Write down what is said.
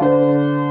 Música